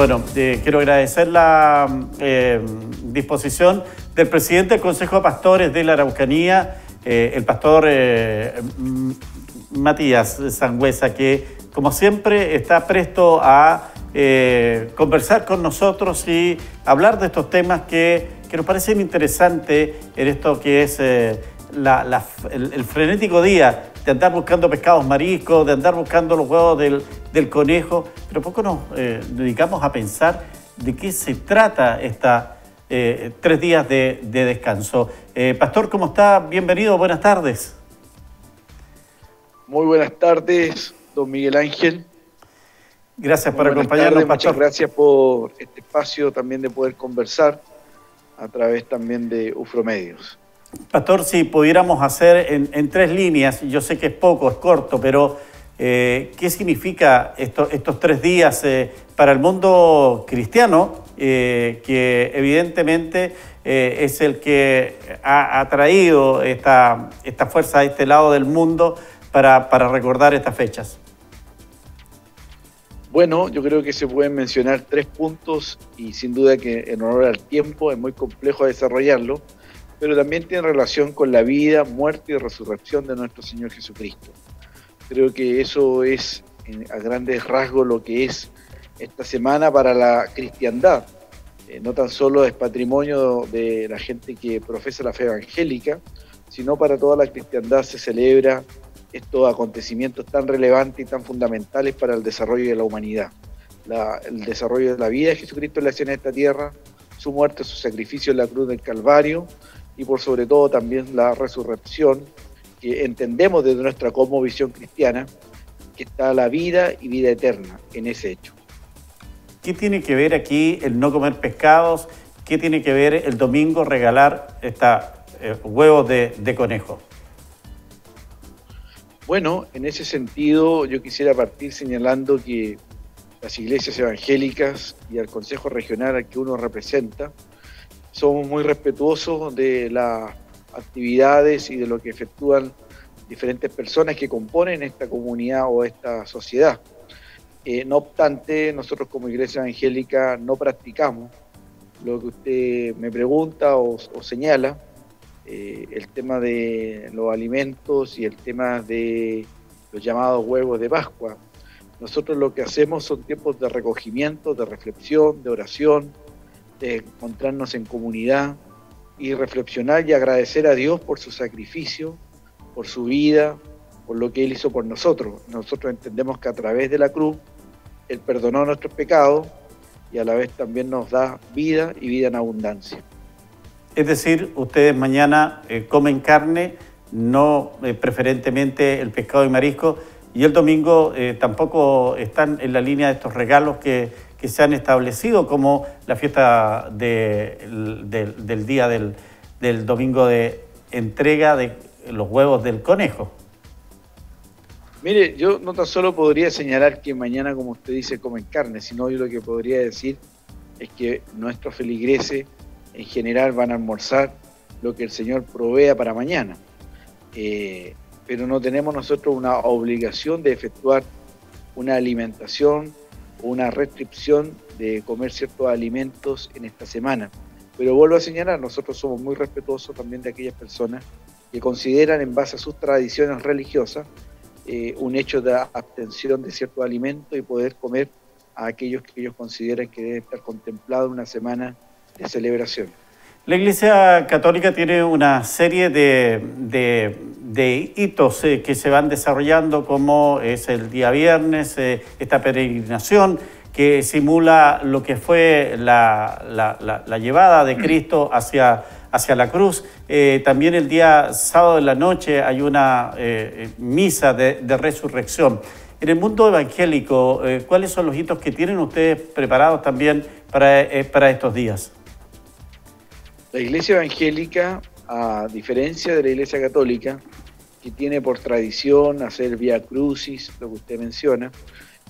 Bueno, eh, quiero agradecer la eh, disposición del presidente del Consejo de Pastores de la Araucanía, eh, el pastor Matías Sangüesa, que como siempre está presto a conversar con nosotros y hablar de estos temas que, que nos parecen interesantes en esto que es el, frenético día de andar buscando pescados mariscos, de andar buscando los huevos del, conejo, pero poco nos eh, dedicamos a pensar de qué se trata esta eh, tres días de, descanso. Eh, Pastor, ¿cómo está? Bienvenido, buenas tardes. Muy buenas tardes, don Miguel Ángel. Gracias por acompañarnos, Pastor. Muchas gracias por este espacio también de poder conversar a través también de Ufromedios. Pastor, si pudiéramos hacer en, tres líneas, yo sé que es poco, es corto, pero eh, ¿qué significa estos tres días eh, para el mundo cristiano, eh, que evidentemente es el que ha, traído esta, esta, fuerza a este lado del mundo para, para recordar estas fechas? Bueno, yo creo que se pueden mencionar tres puntos y sin duda que en honor al tiempo es muy complejo desarrollarlo pero también tiene relación con la vida, muerte y resurrección de nuestro Señor Jesucristo. Creo que eso es a grandes rasgos lo que es esta semana para la cristiandad. Eh, no tan solo es patrimonio de la gente que profesa la fe evangélica, sino para toda la cristiandad se celebra estos acontecimientos tan relevantes y tan fundamentales para el desarrollo de la humanidad. el desarrollo de la vida de Jesucristo en la escena de esta tierra, su muerte, su sacrificio en la cruz del Calvario y por sobre todo también la resurrección, que entendemos desde nuestra visión cristiana, que está la vida y vida eterna en ese hecho. ¿Qué tiene que ver aquí el no comer pescados? ¿Qué tiene que ver el domingo regalar esta, eh, huevos de, de conejo? Bueno, en ese sentido yo quisiera partir señalando que las iglesias evangélicas y al Consejo Regional al que uno representa, somos muy respetuosos de las actividades y de lo que efectúan diferentes personas que componen esta comunidad o esta sociedad. Eh, no obstante, nosotros como Iglesia Evangélica no practicamos lo que usted me pregunta o, señala, eh, el tema de los alimentos y el tema de los llamados huevos de Pascua. Nosotros lo que hacemos son tiempos de recogimiento, de reflexión, de oración, de encontrarnos en comunidad y reflexionar y agradecer a Dios por su sacrificio, por su vida, por lo que Él hizo por nosotros. Nosotros entendemos que a través de la cruz Él perdonó nuestros pecados y a la vez también nos da vida y vida en abundancia. Es decir, ustedes mañana eh, comen carne, no eh, preferentemente el pescado y marisco, y el domingo eh, tampoco están en la línea de estos regalos que que se han establecido como la fiesta del día del, domingo de entrega de los huevos del conejo. Mire, yo no tan solo podría señalar que mañana, como usted dice, comen carne, sino yo lo que podría decir es que nuestros feligreses en general van a almorzar lo que el Señor provea para mañana. Eh, pero no tenemos nosotros una obligación de efectuar una alimentación una restricción de comer ciertos alimentos en esta semana. Pero vuelvo a señalar, nosotros somos muy respetuosos también de aquellas personas que consideran en base a sus tradiciones religiosas eh, un hecho de abstención de ciertos alimentos y poder comer a aquellos que ellos consideran que deben estar contemplados en una semana de celebración. La Iglesia Católica tiene una serie de, de, hitos eh, que se van desarrollando, como es el día viernes, eh, esta peregrinación que simula lo que fue la, la, llevada de Cristo hacia, hacia la cruz. Eh, también el día sábado de la noche hay una misa de, de, resurrección. En el mundo evangélico, ¿cuáles son los hitos que tienen ustedes preparados también para, para estos días? La iglesia evangélica, a diferencia de la iglesia católica, que tiene por tradición hacer vía crucis, lo que usted menciona,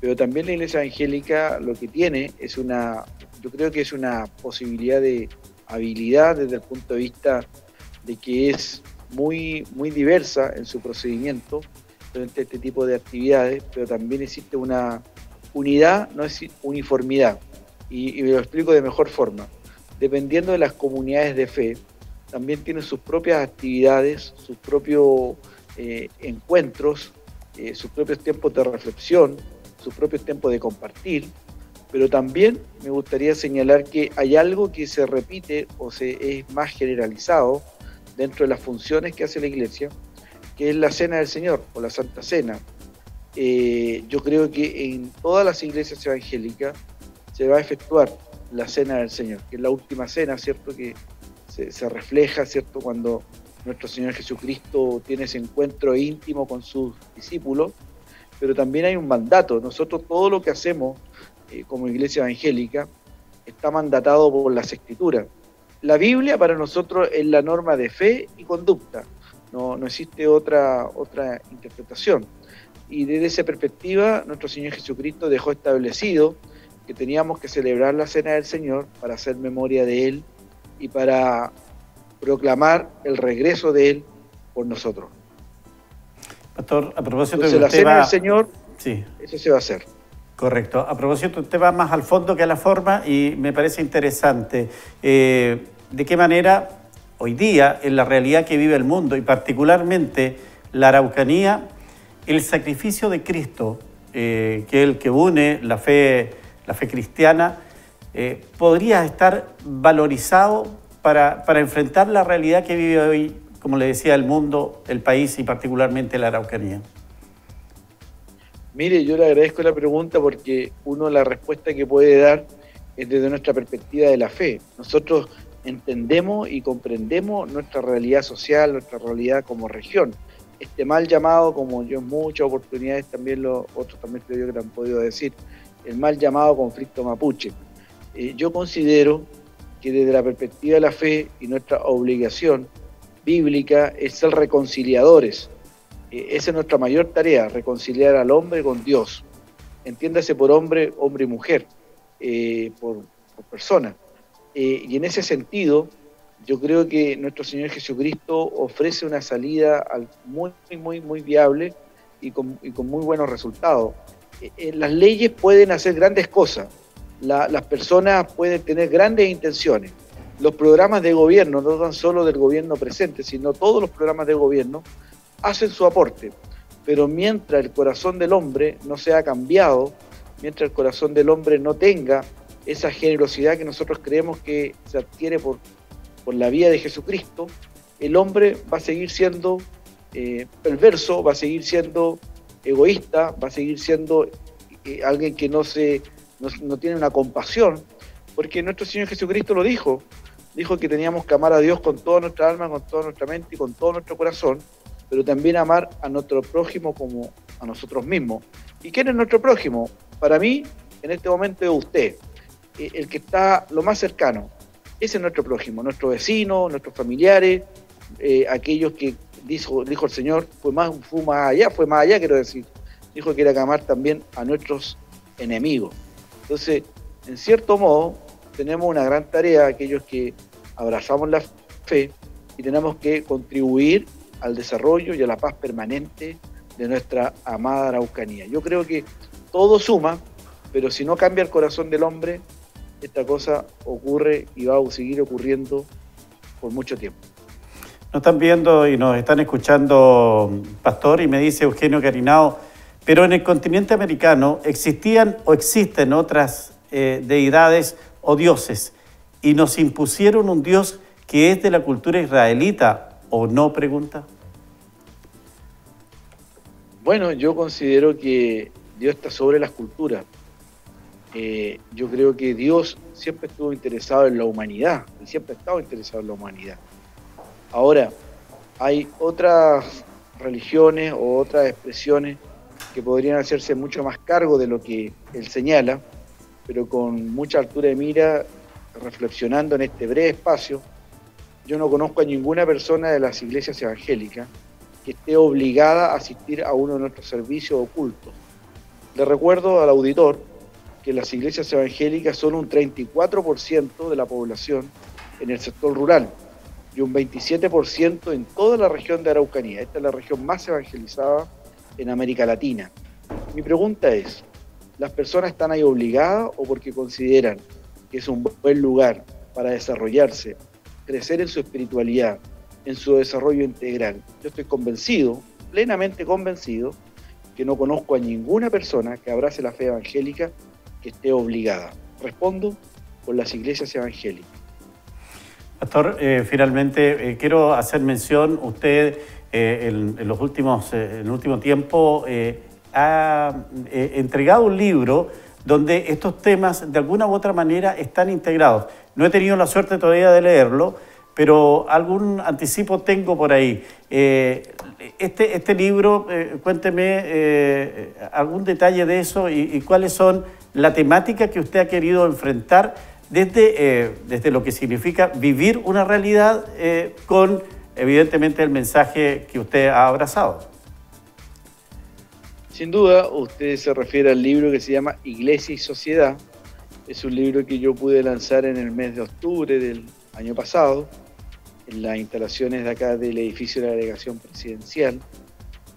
pero también la iglesia evangélica lo que tiene es una, yo creo que es una posibilidad de habilidad desde el punto de vista de que es muy, muy diversa en su procedimiento frente a este tipo de actividades, pero también existe una unidad, no es uniformidad. Y, me lo explico de mejor forma. Dependiendo de las comunidades de fe, también tienen sus propias actividades, sus propios eh, encuentros, eh, sus propios tiempos de reflexión, sus propios tiempos de compartir, pero también me gustaría señalar que hay algo que se repite o se es más generalizado dentro de las funciones que hace la iglesia, que es la cena del Señor o la Santa Cena. Eh, yo creo que en todas las iglesias evangélicas se va a efectuar la cena del Señor, que es la última cena, ¿cierto? Que se, refleja, ¿cierto? Cuando nuestro Señor Jesucristo tiene ese encuentro íntimo con sus discípulos, pero también hay un mandato. Nosotros todo lo que hacemos eh, como iglesia evangélica está mandatado por las escrituras. La Biblia para nosotros es la norma de fe y conducta, no, no existe otra, otra interpretación. Y desde esa perspectiva, nuestro Señor Jesucristo dejó establecido que teníamos que celebrar la cena del Señor para hacer memoria de Él y para proclamar el regreso de Él por nosotros. Pastor, a propósito de la cena del Señor, sí. eso se va a hacer. Correcto. A propósito, usted va más al fondo que a la forma y me parece interesante. Eh, ¿De qué manera hoy día, en la realidad que vive el mundo y particularmente la Araucanía, el sacrificio de Cristo, eh, que es el que une la fe, la fe cristiana, eh, podría estar valorizado para, para enfrentar la realidad que vive hoy, como le decía, el mundo, el país y particularmente la Araucanía? Mire, yo le agradezco la pregunta porque uno la respuesta que puede dar es desde nuestra perspectiva de la fe. Nosotros entendemos y comprendemos nuestra realidad social, nuestra realidad como región. Este mal llamado, como yo en muchas oportunidades también lo, otros también creo que lo han podido decir, el mal llamado conflicto mapuche. Eh, yo considero que desde la perspectiva de la fe y nuestra obligación bíblica es ser reconciliadores. Eh, esa es nuestra mayor tarea, reconciliar al hombre con Dios. Entiéndase por hombre, hombre y mujer, eh, por, persona. Eh, y en ese sentido, yo creo que nuestro Señor Jesucristo ofrece una salida muy, muy, muy viable y con, muy buenos resultados. Las leyes pueden hacer grandes cosas, las personas pueden tener grandes intenciones. Los programas de gobierno, no tan solo del gobierno presente, sino todos los programas de gobierno, hacen su aporte. Pero mientras el corazón del hombre no sea cambiado, mientras el corazón del hombre no tenga esa generosidad que nosotros creemos que se adquiere por, por la vía de Jesucristo, el hombre va a seguir siendo eh, perverso, va a seguir siendo egoísta, va a seguir siendo eh, alguien que no se no, tiene una compasión, porque nuestro Señor Jesucristo lo dijo, dijo que teníamos que amar a Dios con toda nuestra alma, con toda nuestra mente y con todo nuestro corazón, pero también amar a nuestro prójimo como a nosotros mismos. ¿Y quién es nuestro prójimo? Para mí, en este momento es usted, eh, el que está lo más cercano. Ese es nuestro prójimo, nuestro vecino, nuestros familiares, eh, aquellos que dijo, dijo el Señor, fue más, fue más allá, fue más allá, quiero decir. Dijo que era amar también a nuestros enemigos. Entonces, en cierto modo, tenemos una gran tarea, aquellos que abrazamos la fe, y tenemos que contribuir al desarrollo y a la paz permanente de nuestra amada Araucanía. Yo creo que todo suma, pero si no cambia el corazón del hombre, esta cosa ocurre y va a seguir ocurriendo por mucho tiempo. Nos están viendo y nos están escuchando, Pastor, y me dice Eugenio Carinao, pero en el continente americano existían o existen otras eh, deidades o dioses y nos impusieron un dios que es de la cultura israelita o no, pregunta. Bueno, yo considero que Dios está sobre las culturas. Eh, yo creo que Dios siempre estuvo interesado en la humanidad y siempre ha estado interesado en la humanidad. Ahora, hay otras religiones o otras expresiones que podrían hacerse mucho más cargo de lo que él señala, pero con mucha altura de mira, reflexionando en este breve espacio, yo no conozco a ninguna persona de las iglesias evangélicas que esté obligada a asistir a uno de nuestros servicios ocultos. Le recuerdo al auditor que las iglesias evangélicas son un 34% de la población en el sector rural y un 27% en toda la región de Araucanía. Esta es la región más evangelizada en América Latina. Mi pregunta es, ¿las personas están ahí obligadas o porque consideran que es un buen lugar para desarrollarse, crecer en su espiritualidad, en su desarrollo integral. Yo estoy convencido, plenamente convencido, que no conozco a ninguna persona que abrace la fe evangélica que esté obligada. Respondo con las iglesias evangélicas. Pastor, eh, finalmente eh, quiero hacer mención, usted eh, en, los últimos, en el último tiempo ha entregado un libro donde estos temas de alguna u otra manera están integrados. No he tenido la suerte todavía de leerlo, pero algún anticipo tengo por ahí. este, este libro, cuénteme algún detalle de eso y, y cuáles son la temática que usted ha querido enfrentar desde, eh, desde lo que significa vivir una realidad eh, con, evidentemente, el mensaje que usted ha abrazado. Sin duda, usted se refiere al libro que se llama Iglesia y Sociedad. Es un libro que yo pude lanzar en el mes de octubre del año pasado, en las instalaciones de acá del edificio de la delegación presidencial.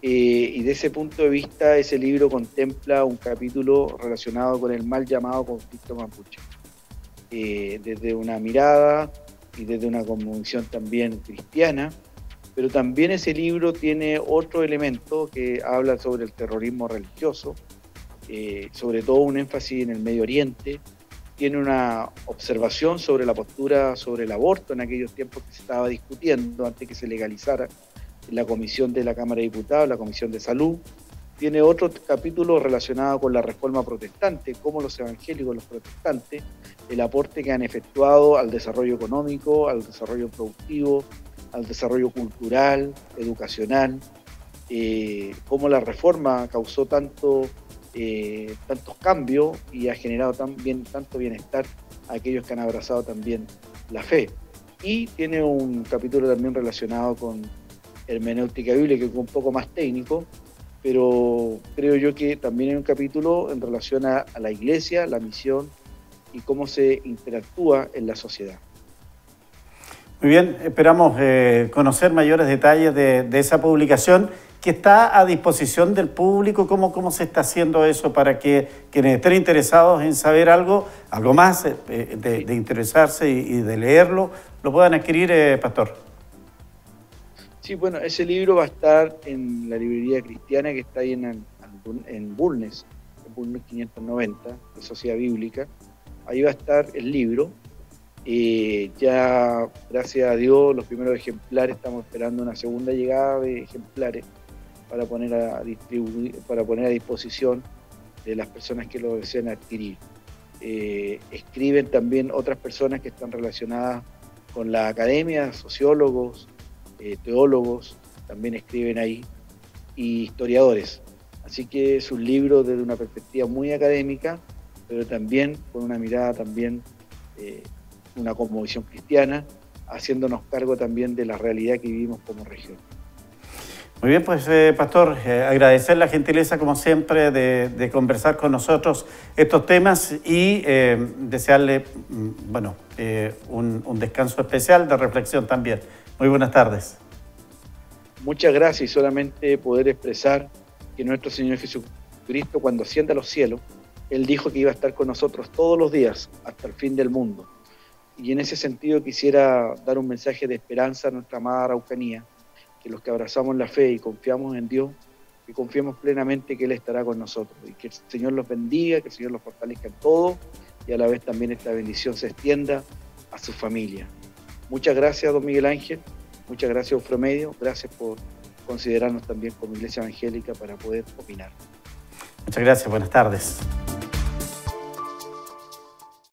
Eh, y de ese punto de vista, ese libro contempla un capítulo relacionado con el mal llamado conflicto mapuche. Eh, desde una mirada y desde una convicción también cristiana, pero también ese libro tiene otro elemento que habla sobre el terrorismo religioso, eh, sobre todo un énfasis en el Medio Oriente, tiene una observación sobre la postura sobre el aborto en aquellos tiempos que se estaba discutiendo antes que se legalizara en la comisión de la Cámara de Diputados, la comisión de salud, tiene otro capítulo relacionado con la reforma protestante, cómo los evangélicos, los protestantes, el aporte que han efectuado al desarrollo económico, al desarrollo productivo, al desarrollo cultural, educacional, eh, cómo la reforma causó eh, tantos cambios y ha generado también tanto bienestar a aquellos que han abrazado también la fe. Y tiene un capítulo también relacionado con hermenéutica bíblica, que es un poco más técnico, pero creo yo que también hay un capítulo en relación a, la iglesia, la misión y cómo se interactúa en la sociedad. Muy bien, esperamos eh, conocer mayores detalles de, esa publicación que está a disposición del público, cómo, cómo se está haciendo eso para que quienes estén interesados en saber algo, algo más, eh, de, interesarse y, de leerlo, lo puedan adquirir, eh, Pastor. Sí, bueno, ese libro va a estar en la librería cristiana que está ahí en, en Bulnes, en Bulnes 590, de Sociedad Bíblica. Ahí va a estar el libro. Eh, ya, gracias a Dios, los primeros ejemplares, estamos esperando una segunda llegada de ejemplares para poner a, distribuir, para poner a disposición de las personas que lo deseen adquirir. Eh, escriben también otras personas que están relacionadas con la academia, sociólogos, eh, teólogos también escriben ahí, y historiadores. Así que es un libro desde una perspectiva muy académica, pero también con una mirada también, eh, una conmovisión cristiana, haciéndonos cargo también de la realidad que vivimos como región. Muy bien, pues eh, Pastor, agradecer la gentileza como siempre de, conversar con nosotros estos temas y desearle mm, bueno, un descanso especial de reflexión también. Muy buenas tardes. Muchas gracias y solamente poder expresar que nuestro Señor Jesucristo cuando ascienda a los cielos, Él dijo que iba a estar con nosotros todos los días hasta el fin del mundo. Y en ese sentido quisiera dar un mensaje de esperanza a nuestra amada Araucanía, que los que abrazamos la fe y confiamos en Dios, que confiemos plenamente que Él estará con nosotros y que el Señor los bendiga, que el Señor los fortalezca en todo y a la vez también esta bendición se extienda a su familia. Muchas gracias, don Miguel Ángel. Muchas gracias, Ufromedio. Gracias por considerarnos también como iglesia evangélica para poder opinar. Muchas gracias. Buenas tardes.